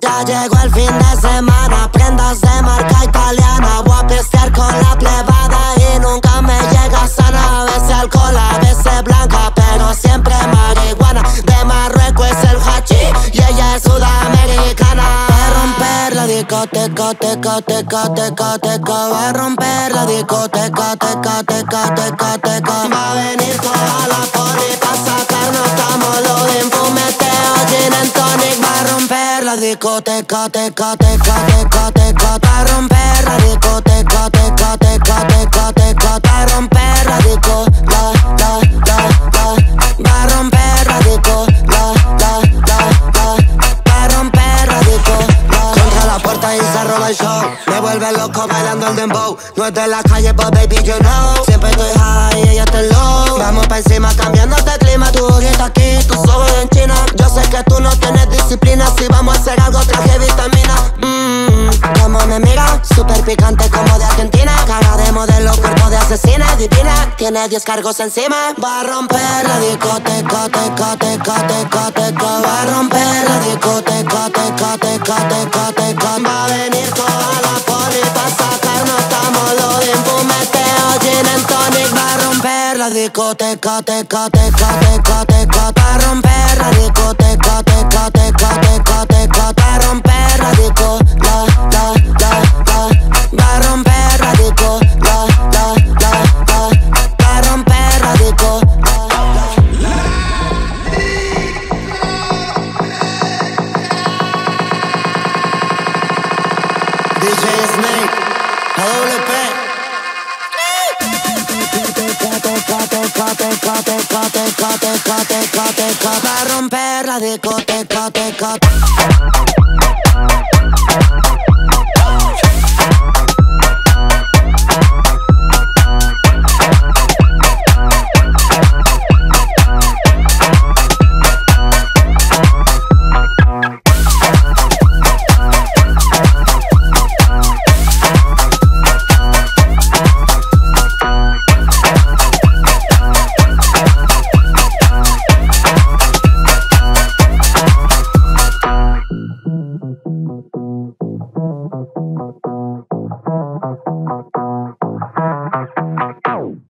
Ya llegó el fin de semana, prendas de marca italiana. Voy a pistear con la plebada y nunca me llega sana. A veces alcohol, a veces blanca, pero siempre discoteca, teca, teca, teca, teca. Va a romper la discoteca, teca, teca, teca, teca. Va a venir toda la poli pa' sacarnos, estamos los infumeteo, gin and tonic. Va a romper la discoteca, teca, teca, teca, teca. Va a romper la discoteca, vuelve loco bailando el dembow. No es de la calle, but baby, you know. Siempre estoy high ella está low. Vamos pa' encima cambiando de clima. Tu ojito aquí, tus ojos en China. Yo sé que tú no tienes disciplina. Si vamos a hacer algo, traje vitamina. Mmm, como me mira, super picante como de Argentina. Cara de modelo, cuerpo de asesina, divina. Tiene 10 cargos encima. Va a romper la discoteca, teca, teca, teca, teca. Va a romper la discoteca, teca, teca, teca, teca. Va a venir toda la la discoteca, teca, teca, teca, teca. Va a romper la discoteca, teca, teca, teca, teca. Va a romper la disco, la, la, la, la. Va a romper la disco, la, la, la, la. Va a romper la disco. DJ Snake, AWP. Va a romper la discoteca, teca.